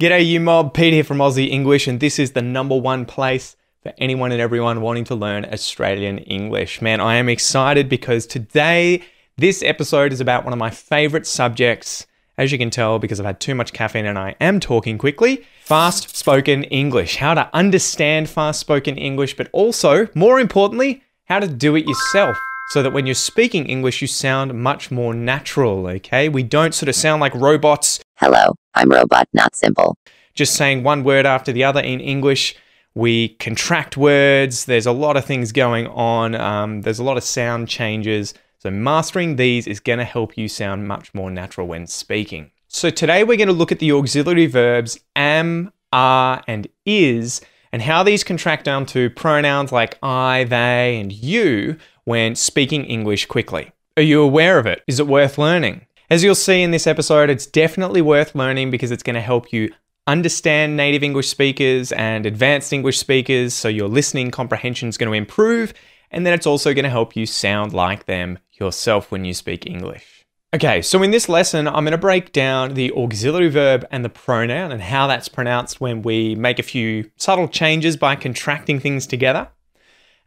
G'day, you mob. Pete here from Aussie English, and this is the number one place for anyone and everyone wanting to learn Australian English. Man, I am excited because today, this episode is about one of my favorite subjects. As you can tell, because I've had too much caffeine and I am talking quickly, fast spoken English. How to understand fast spoken English, but also, more importantly, how to do it yourself so that when you're speaking English, you sound much more natural, okay? We don't sort of sound like robots. Hello, I'm Robot Not Simple. Just saying one word after the other in English. We contract words. There's a lot of things going on. Um, there's a lot of sound changes. So, mastering these is going to help you sound much more natural when speaking. So, today we're going to look at the auxiliary verbs am, are, and is, and how these contract down to pronouns like I, they, and you when speaking English quickly. Are you aware of it? Is it worth learning? As you'll see in this episode, it's definitely worth learning because it's going to help you understand native English speakers and advanced English speakers, so your listening comprehension is going to improve, and then it's also going to help you sound like them yourself when you speak English. Okay, so in this lesson, I'm going to break down the auxiliary verb and the pronoun and how that's pronounced when we make a few subtle changes by contracting things together.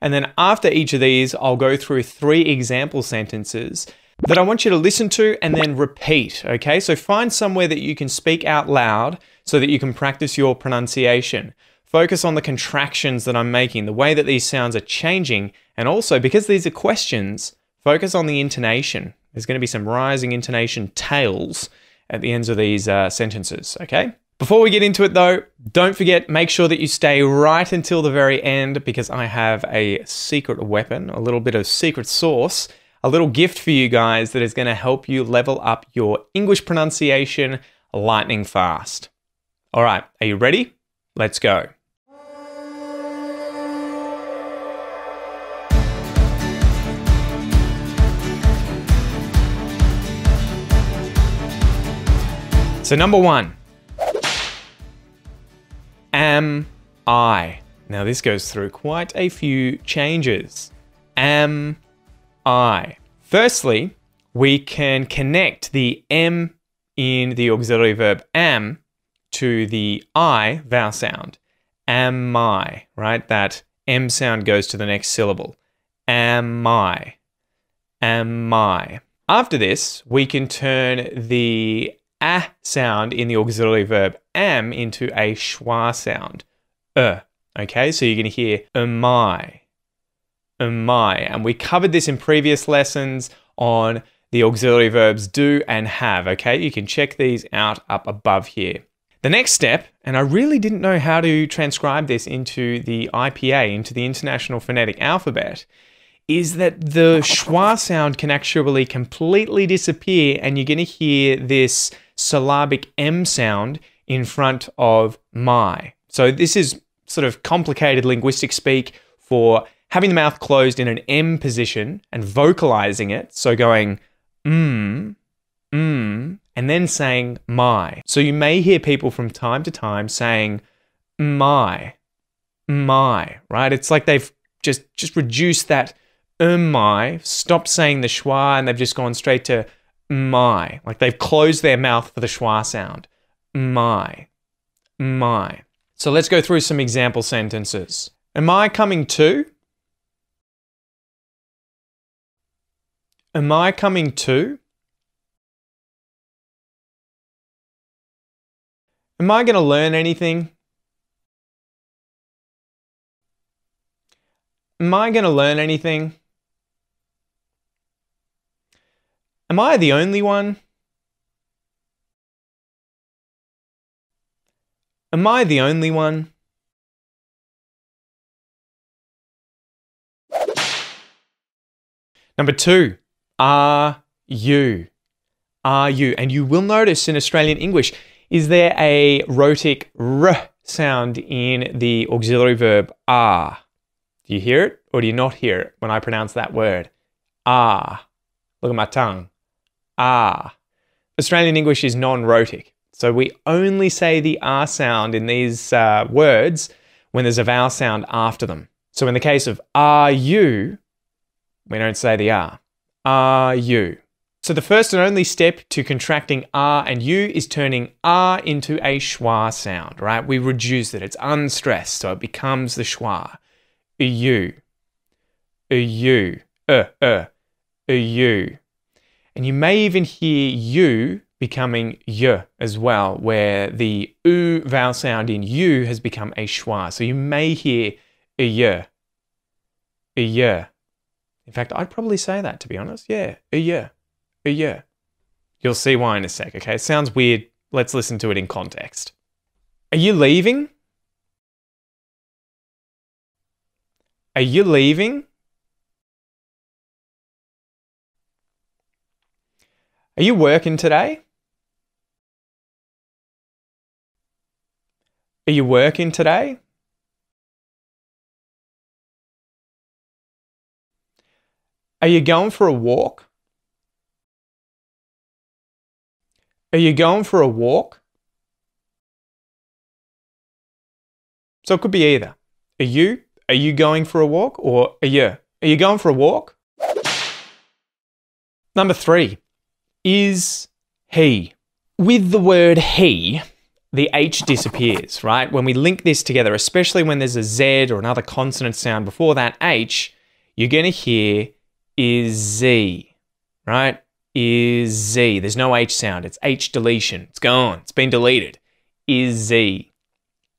And then after each of these, I'll go through three example sentences that I want you to listen to and then repeat. Okay, so find somewhere that you can speak out loud so that you can practice your pronunciation. Focus on the contractions that I'm making, the way that these sounds are changing, and also because these are questions, focus on the intonation. There's going to be some rising intonation tails at the ends of these uh, sentences, okay? Before we get into it though, don't forget, make sure that you stay right until the very end because I have a secret weapon, a little bit of secret sauce, a little gift for you guys that is going to help you level up your English pronunciation lightning fast. All right, are you ready? Let's go. So, number one, am I? Now, this goes through quite a few changes. Am I? Firstly, we can connect the M in the auxiliary verb am to the I vowel sound. Am I, right? That M sound goes to the next syllable. Am I? Am I? After this, we can turn the a sound in the auxiliary verb am into a schwa sound. Uh. Okay, so you're going to hear am I, am I. And we covered this in previous lessons on the auxiliary verbs do and have. Okay, you can check these out up above here. The next step, and I really didn't know how to transcribe this into the IPA, into the International Phonetic Alphabet, is that the schwa sound can actually completely disappear and you're going to hear this syllabic M sound in front of my. So this is sort of complicated linguistic speak for having the mouth closed in an M position and vocalizing it. So going mm, mm, and then saying my. So you may hear people from time to time saying my, my, right? It's like they've just just reduced that um my, stopped saying the schwa, and they've just gone straight to my. Like they've closed their mouth for the schwa sound. My. My. So let's go through some example sentences. Am I coming to? Am I coming to? Am I going to learn anything? Am I going to learn anything? Am I the only one? Am I the only one? Number two, are you? Are you? And you will notice in Australian English, is there a rhotic r sound in the auxiliary verb are? Do you hear it or do you not hear it when I pronounce that word? Ah. Look at my tongue ah. Australian English is non rhotic. So we only say the R sound in these uh, words when there's a vowel sound after them. So in the case of are you, we don't say the R. Are you? So the first and only step to contracting R and U is turning R into a schwa sound, right? We reduce it. It's unstressed, so it becomes the schwa. U, U, U uh, U. And you may even hear you becoming y as well, where the u vowel sound in u has become a schwa. So you may hear a y, a y. In fact, I'd probably say that to be honest. Yeah, a y, a y. You'll see why in a sec, okay? It sounds weird. Let's listen to it in context. Are you leaving? Are you leaving? Are you working today? Are you working today? Are you going for a walk? Are you going for a walk? So it could be either. Are you? Are you going for a walk? Or are you? Are you going for a walk? Number three. Is he? With the word he, the H disappears, right? When we link this together, especially when there's a Z or another consonant sound before that H, you're going to hear is Z, right? Is Z. There's no H sound. It's H deletion. It's gone. It's been deleted. Is Z.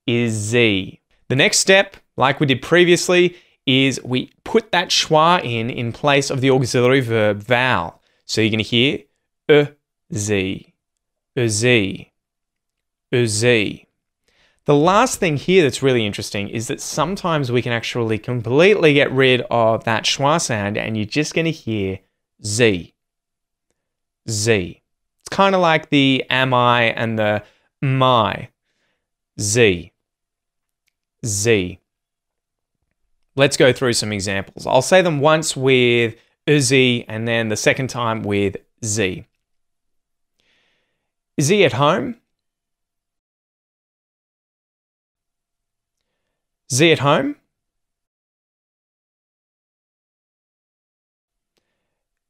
Is Z. The next step, like we did previously, is we put that schwa in in place of the auxiliary verb vowel. So you're going to hear Z, uh, Z. The last thing here that's really interesting is that sometimes we can actually completely get rid of that schwa sound and you're just going to hear Z. Z. It's kind of like the am I and the my. Z. Z. Let's go through some examples. I'll say them once with Uzi and then the second time with Z. Is he at home? Is he at home?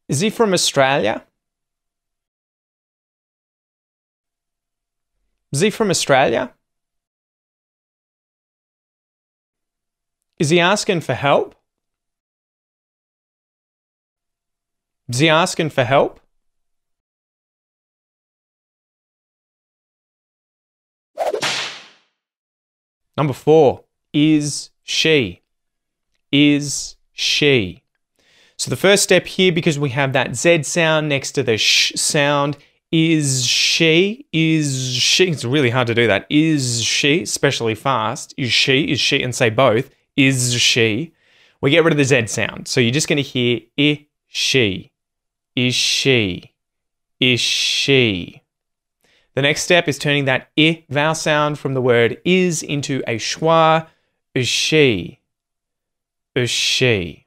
Is he from Australia? Is he from Australia? Is he asking for help? Is he asking for help? Number four is she. Is she. So the first step here, because we have that Z sound next to the sh sound, is she, is she, it's really hard to do that. Is she, especially fast, is she, is she, and say both, is she. We get rid of the Z sound. So you're just going to hear i, she, is she, is she. The next step is turning that i vowel sound from the word is into a schwa, she, she.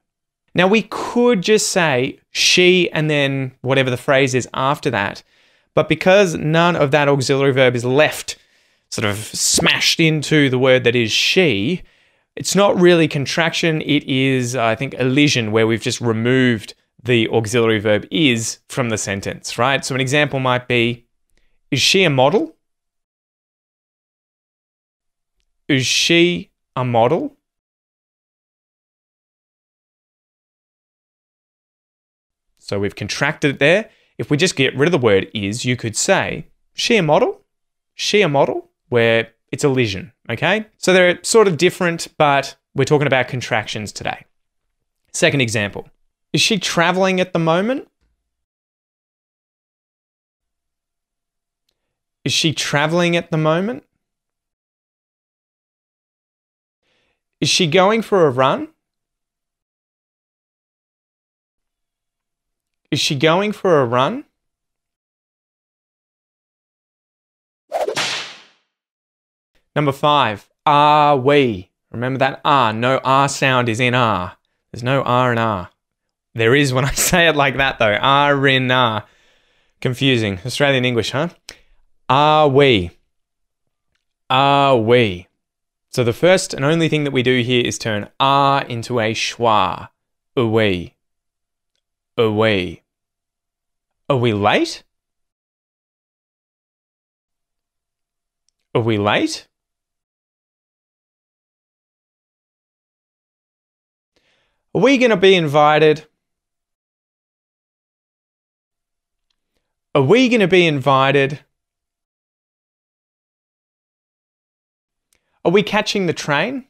Now we could just say she and then whatever the phrase is after that, but because none of that auxiliary verb is left sort of smashed into the word that is she, it's not really contraction, it is, I think, elision, where we've just removed the auxiliary verb is from the sentence, right? So an example might be is she a model? Is she a model? So we've contracted it there. If we just get rid of the word is, you could say, she a model? She a model? Where it's a elision, okay? So they're sort of different, but we're talking about contractions today. Second example. Is she traveling at the moment? Is she traveling at the moment? Is she going for a run? Is she going for a run? Number five, are we? Remember that R. No R sound is in R. There's no R in R. There is when I say it like that though. R in R. Confusing. Australian English, huh? Are we? Are we? So the first and only thing that we do here is turn are into a schwa. Away. we? Are we late? Are we late? Are we going to be invited? Are we going to be invited? Are we catching the train?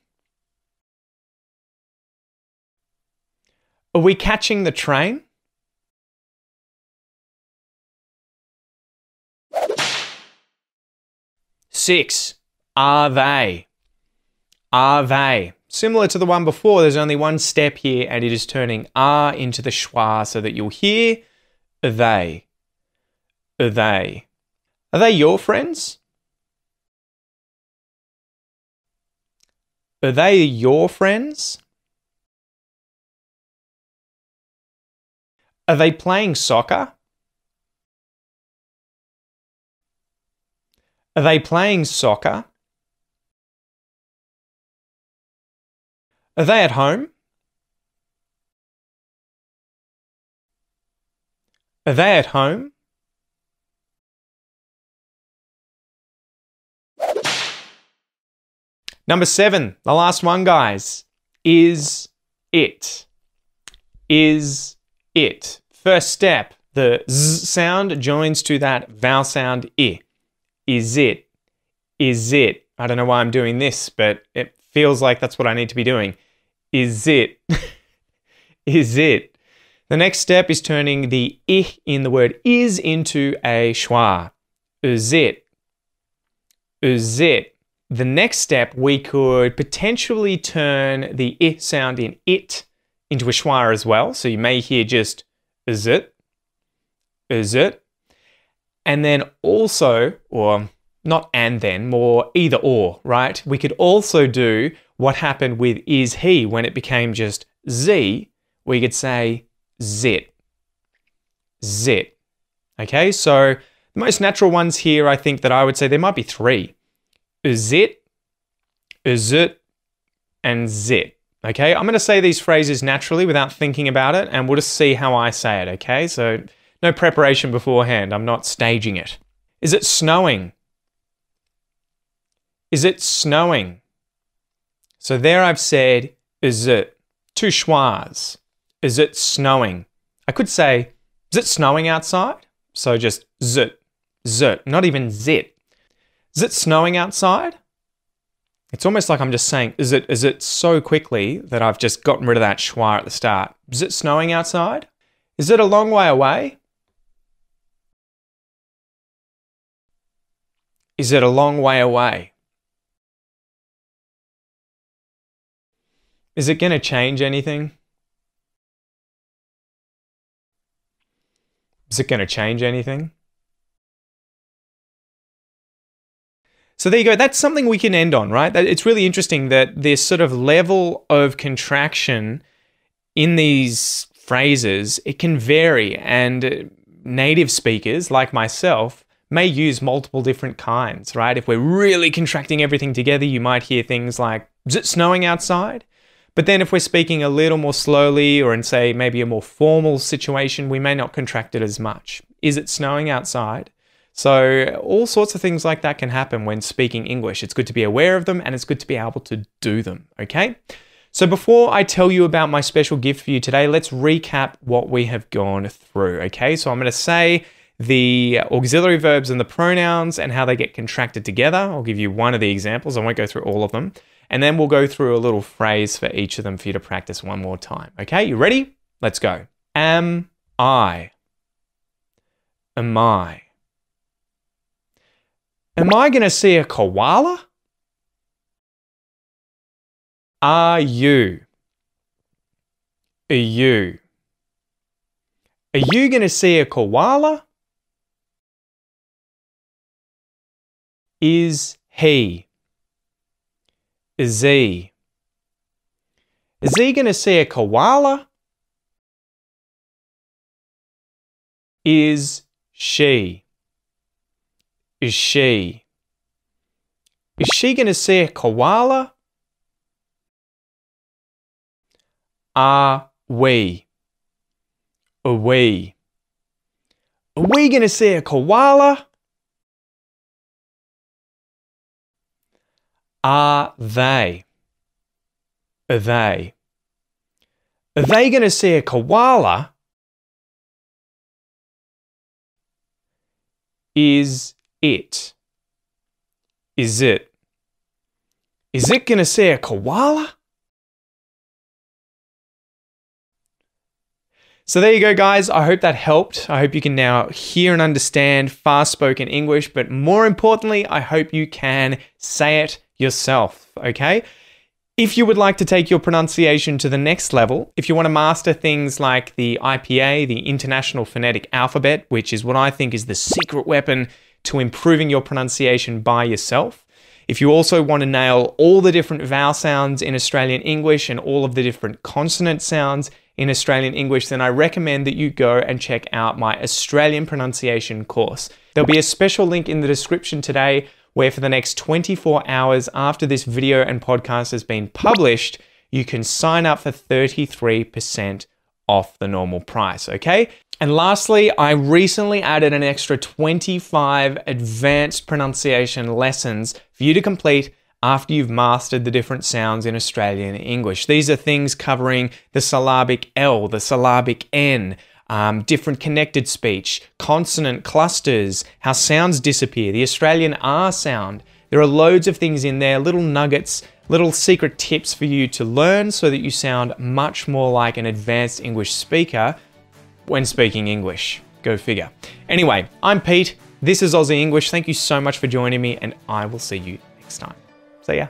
Are we catching the train? Six. Are they? Are they? Similar to the one before, there's only one step here and it is turning are into the schwa so that you'll hear they. Are they? Are they your friends? Are they your friends? Are they playing soccer? Are they playing soccer? Are they at home? Are they at home? Number seven, the last one, guys, is it. Is it. First step, the z sound joins to that vowel sound i. Is it? Is it? I don't know why I'm doing this, but it feels like that's what I need to be doing. Is it? is it? The next step is turning the i in the word is into a schwa. Is it? Is it? The next step, we could potentially turn the i sound in it into a schwa as well. So you may hear just is it? Is it? And then also, or not and then, more either or, right? We could also do what happened with is he when it became just z. We could say zit. Zit. Okay, so the most natural ones here, I think that I would say there might be three. Is it, is it, and zit. Okay, I'm going to say these phrases naturally without thinking about it, and we'll just see how I say it. Okay, so no preparation beforehand. I'm not staging it. Is it snowing? Is it snowing? So there I've said, is it? Two schwas. Is it snowing? I could say, is it snowing outside? So just zit, zit, not even zit. Is it snowing outside? It's almost like I'm just saying, is it is it so quickly that I've just gotten rid of that schwa at the start? Is it snowing outside? Is it a long way away? Is it a long way away? Is it going to change anything? Is it going to change anything? So there you go. That's something we can end on, right? It's really interesting that this sort of level of contraction in these phrases, it can vary and uh, native speakers like myself may use multiple different kinds, right? If we're really contracting everything together, you might hear things like, is it snowing outside? But then if we're speaking a little more slowly or in say maybe a more formal situation, we may not contract it as much. Is it snowing outside? So, all sorts of things like that can happen when speaking English. It's good to be aware of them and it's good to be able to do them, okay? So, before I tell you about my special gift for you today, let's recap what we have gone through, okay? So, I'm going to say the auxiliary verbs and the pronouns and how they get contracted together. I'll give you one of the examples, I won't go through all of them. And then we'll go through a little phrase for each of them for you to practice one more time, okay? You ready? Let's go. Am I? Am I? Am I going to see a koala? Are you? Are you? Are you going to see a koala? Is he? Is he? Is he going to see a koala? Is she? Is she? Is she going to see a koala? Are we? Are we? Are we going to see a koala? Are they? Are they? Are they going to see a koala? Is it? Is it? Is it going to say a koala? So there you go, guys. I hope that helped. I hope you can now hear and understand fast spoken English, but more importantly, I hope you can say it yourself, okay? If you would like to take your pronunciation to the next level, if you want to master things like the IPA, the International Phonetic Alphabet, which is what I think is the secret weapon to improving your pronunciation by yourself, if you also want to nail all the different vowel sounds in Australian English and all of the different consonant sounds in Australian English, then I recommend that you go and check out my Australian pronunciation course. There'll be a special link in the description today where for the next 24 hours after this video and podcast has been published, you can sign up for 33% off the normal price, okay? And lastly, I recently added an extra 25 advanced pronunciation lessons for you to complete after you've mastered the different sounds in Australian English. These are things covering the syllabic L, the syllabic N, um, different connected speech, consonant clusters, how sounds disappear, the Australian R sound. There are loads of things in there, little nuggets, little secret tips for you to learn so that you sound much more like an advanced English speaker when speaking English. Go figure. Anyway, I'm Pete. This is Aussie English. Thank you so much for joining me, and I will see you next time. See ya.